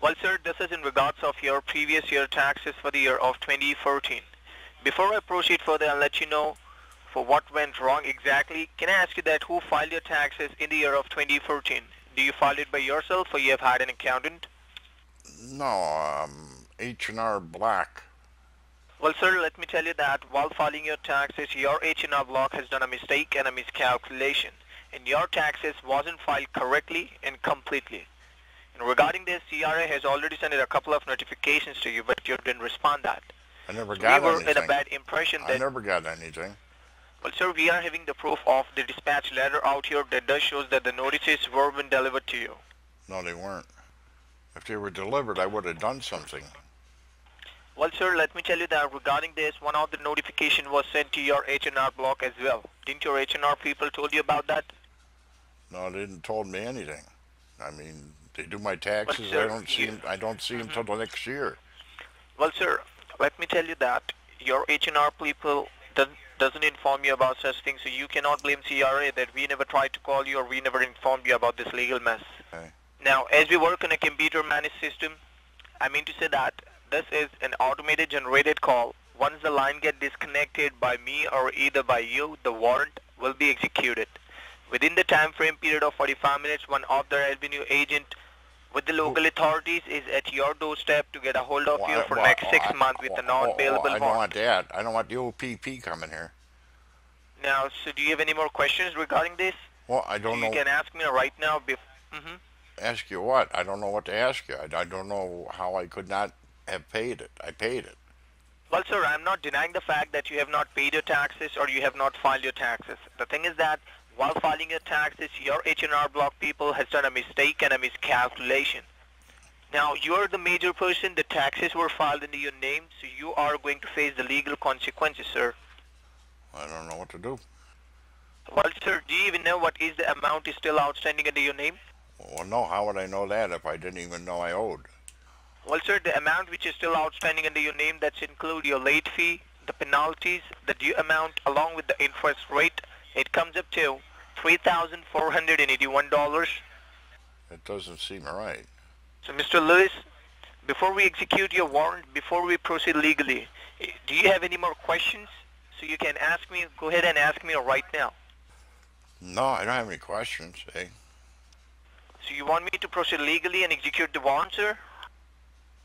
Well, sir, this is in regards of your previous year taxes for the year of 2014. Before I proceed further and let you know for what went wrong exactly, can I ask you that who filed your taxes in the year of 2014? Do you file it by yourself or you have had an accountant? No, um, H&R Block. Well, sir, let me tell you that while filing your taxes, your H&R Block has done a mistake and a miscalculation, and your taxes wasn't filed correctly and completely. Regarding this, CRA has already sent a couple of notifications to you, but you didn't respond that. I never So got we were anything. in a bad impression I that, never got anything. well, sir, we are having the proof of the dispatch letter out here that does shows that the notices were been delivered to you. No, they weren't. If they were delivered, I would have done something. Well, sir, let me tell you that regarding this, one of the notification was sent to your H&R block as well. Didn't your H&R people told you about that? No, they didn't told me anything. I mean, they do my taxes. sir, I don't see 'em- I don't see them mm-hmm. till the next year. Well, sir, let me tell you that your H&R people doesn't, doesn't inform you about such things, so you cannot blame CRA that we never tried to call you or we never informed you about this legal mess. Okay. Now, as we work on a computer managed system, I mean to say that this is an automated generated call. Once the line get disconnected by me or either by you, the warrant will be executed. Within the time frame period of 45 minutes, one of the revenue agent with the local authorities is at your doorstep to get a hold of Well, you for well, next six I- months with a non-bailable well, I don't want that. I don't want the OPP coming here. Now, so do you have any more questions regarding this? Well, I don't you know. You can ask me right now. Bef- hmm Ask you what? I don't know what to ask you. I, I don't know how I could not have paid it. I paid it. Well, sir, I'm not denying the fact that you have not paid your taxes or you have not filed your taxes. The thing is that while filing your taxes, your H&R Block people has done a mistake and a miscalculation. Now, you are the major person. The taxes were filed under your name, so you are going to face the legal consequences, sir. I don't know what to do. Well, sir, do you even know what is the amount is still outstanding under your name? Well, no. How would I know that if I didn't even know I owed? Well, sir, the amount which is still outstanding under your name, that's include your late fee, the penalties, the due amount, along with the interest rate. It comes up to $3,481. It doesn't seem right. So, Mr. Lewis, before we execute your warrant, before we proceed legally, do you have any more questions? So you can ask me, go ahead and ask me right now. No, I don't have any questions. Eh? So you want me to proceed legally and execute the warrant, sir?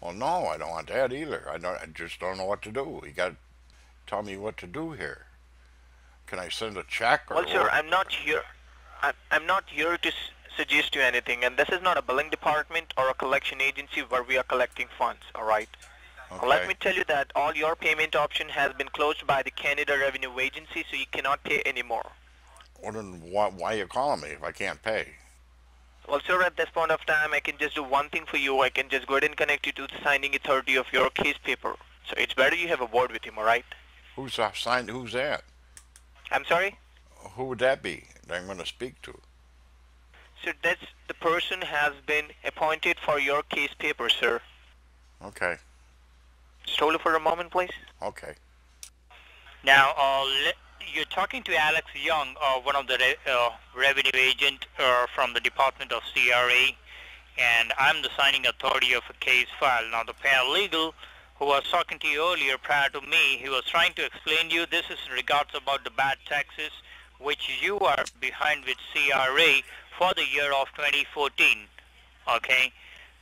Well, no, I don't want that either. I don't. I just don't know what to do. You got to tell me what to do here. Can I send a check or? Well, sir, what? I'm not here. I'm, I'm not here to s- suggest you anything, and this is not a billing department or a collection agency where we are collecting funds, all right? okay. Let me tell you that all your payment option has been closed by the Canada Revenue Agency, so you cannot pay anymore. Well, then why, why you calling me if I can't pay? Well, sir, at this point of time, I can just do one thing for you. I can just go ahead and connect you to the signing authority of your case paper. So it's better you have a word with him, all right? Who's uh, signed? Who's that? I'm sorry? Who would that be that I'm going to speak to? Sir, that's the person has been appointed for your case paper, sir. Okay. Just hold it for a moment, please. Okay. Now, uh, you're talking to Alex Young, uh, one of the re- uh, revenue agent uh, from the Department of CRA, and I'm the signing authority of a case file. Now, the paralegal who was talking to you earlier prior to me, he was trying to explain to you this is in regards about the bad taxes which you are behind with CRA for the year of 2014. Okay?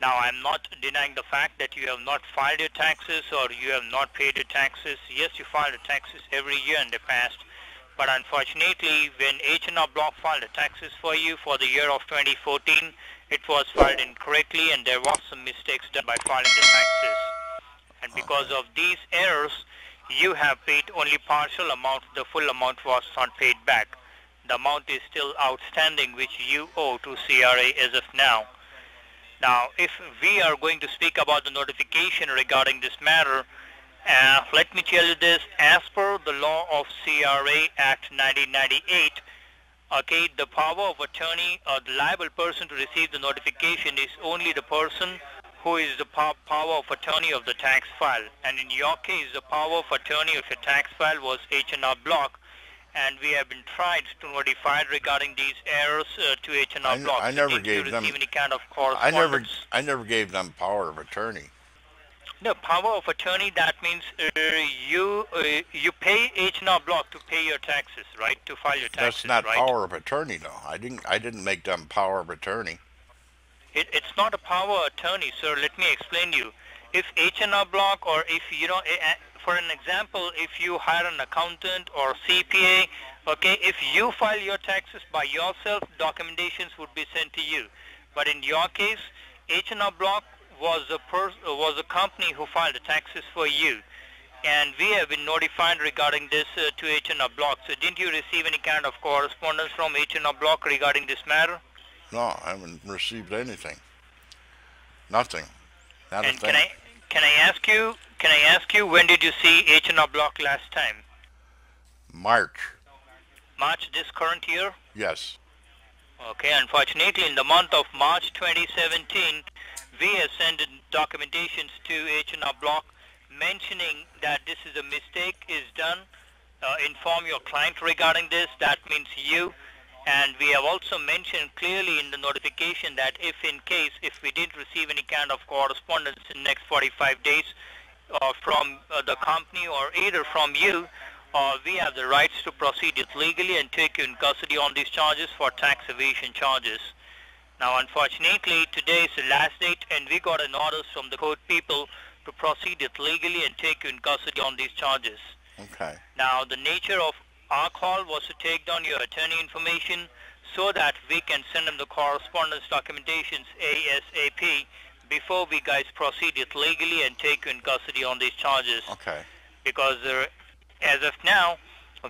Now, I'm not denying the fact that you have not filed your taxes or you have not paid your taxes. Yes, you filed your taxes every year in the past, but unfortunately, when H&R Block filed the taxes for you for the year of 2014, it was filed incorrectly and there was some mistakes done by filing the taxes. And because of these errors, you have paid only partial amount. The full amount was not paid back. The amount is still outstanding which you owe to CRA as of now. Now, if we are going to speak about the notification regarding this matter, uh, let me tell you this. As per the law of CRA Act 1998, okay, the power of attorney or the liable person to receive the notification is only the person who is the power of attorney of the tax file. And in your case, the power of attorney of your tax file was H&R Block. and we have been tried to notify regarding these errors uh, to H&R I Block. I So never gave them- any kind of I never, I never gave them power of attorney. No, power of attorney, that means uh, you uh, you pay H&R Block to pay your taxes, right? To file your taxes, That's not right? power of attorney, though. I didn't, I didn't make them power of attorney. It, it's not a power attorney, sir. Let me explain you. If H&R Block or if, you know, for an example, if you hire an accountant or CPA, okay, if you file your taxes by yourself, documentations would be sent to you. But in your case, H&R Block was a was a company who filed the taxes for you. And we have been notified regarding this uh, to H&R Block. So didn't you receive any kind of correspondence from H&R Block regarding this matter? No, I haven't received anything. Nothing. Not And can I can I ask you can I ask you when did you see H and R Block last time? March. March this current year? Yes. Okay, unfortunately in the month of March 2017 we have sent documentations to H and R Block mentioning that this is a mistake is done. Uh, inform your client regarding this, that means you. And we have also mentioned clearly in the notification that if in case, if we didn't receive any kind of correspondence in next 45 days uh, from uh, the company or either from you, uh, we have the rights to proceed it legally and take you in custody on these charges for tax evasion charges. Now, unfortunately, today is the last date and we got an order from the court people to proceed it legally and take you in custody on these charges. Okay. Now, the nature of our call was to take down your attorney information so that we can send them the correspondence documentations ASAP before we guys proceed it legally and take you in custody on these charges. Okay. Because uh, as of now,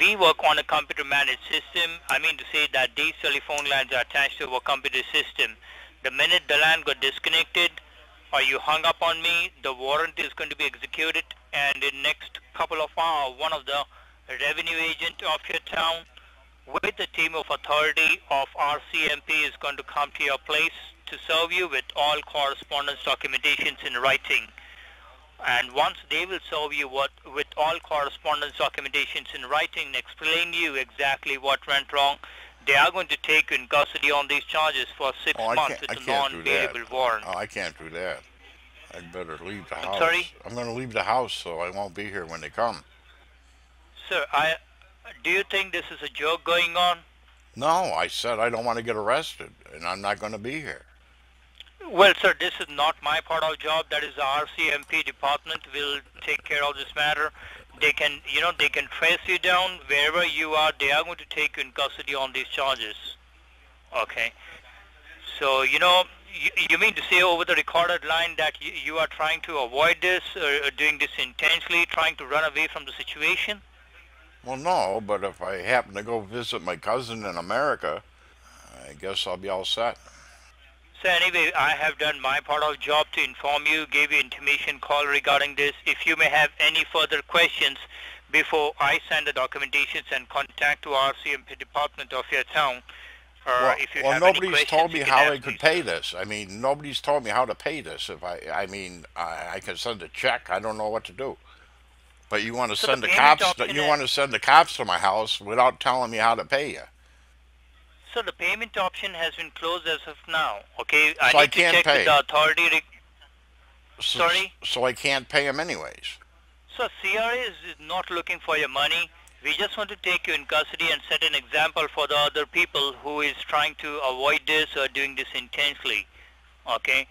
we work on a computer managed system. I mean to say that these telephone lines are attached to our computer system. The minute the line got disconnected or you hung up on me, the warrant is going to be executed and in next couple of hours, one of the revenue agent of your town with a team of authority of RCMP is going to come to your place to serve you with all correspondence documentations in writing. And once they will serve you what, with all correspondence documentations in writing and explain you exactly what went wrong, they are going to take you in custody on these charges for six Oh, months with a can't do that. non-variable warrant. Oh, I can't do that. I'd better leave the I'm house. sorry? I'm going to leave the house so I won't be here when they come. Sir, I, do you think this is a joke going on? No, I said I don't want to get arrested, and I'm not going to be here. Well, sir, this is not my part of job. That is the RCMP department will take care of this matter. They can, you know, they can trace you down wherever you are. They are going to take you in custody on these charges. Okay. So, you know, you, you mean to say over the recorded line that you, you are trying to avoid this, or, or doing this intentionally, trying to run away from the situation? Well, no, but if I happen to go visit my cousin in America, I guess I'll be all set. So anyway, I have done my part of the job to inform you, give you intimation call regarding this. If you may have any further questions before I send the documentations and contact to RCMP department of your town, or Well, if you well have any nobody's told me how I could sir. pay this. I mean, nobody's told me how to pay this. If I, I mean, I, I can send a check. I don't know what to do. But you want to So send the, payment cops? To, you want to send the cops to my house without telling me how to pay you? So the payment option has been closed as of now. Okay, I So I need can't to check pay. with the authority. Re- So, Sorry? So I can't pay them anyways. So CRA is not looking for your money. We just want to take you in custody and set an example for the other people who is trying to avoid this or doing this intentionally. Okay?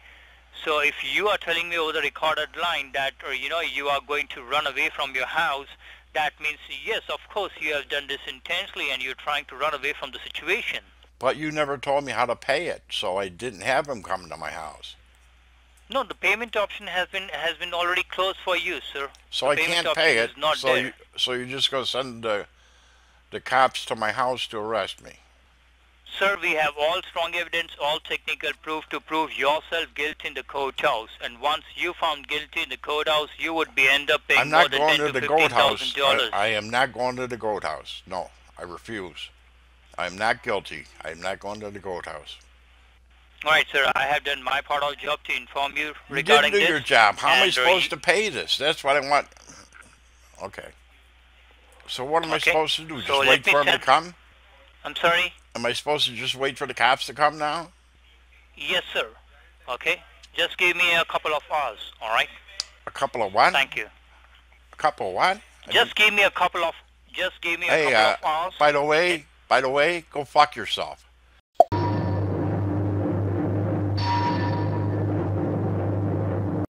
So if you are telling me over the recorded line that or you know you are going to run away from your house, that means yes, of course you have done this intensely and you're trying to run away from the situation. But you never told me how to pay it, so I didn't have him come to my house. No, the payment option has been has been already closed for you, sir. So The I can't pay it. not so there. you, so you're just gonna send the the cops to my house to arrest me. Sir, we have all strong evidence, all technical proof to prove yourself guilty in the courthouse. And once you found guilty in the courthouse, you would be end up paying I'm more not than going ten to the fifteen goat house. thousand dollars. I, I am not going to the goat house. No, I refuse. I'm not guilty. I'm not going to the goat house. All right, sir. I have done my part of the job to inform you regarding You didn't do this. your job. How am I uh, supposed to pay this? That's what I want. Okay. So what am I supposed to do? Just So wait for him to come? I'm sorry? Am I supposed to just wait for the cops to come now? Yes, sir. Okay? Just give me a couple of hours, all right? A couple of what? Thank you. A couple of what? I Just give me a couple of, just give me a Hey, couple uh, of hours. By the way, by the way, go fuck yourself.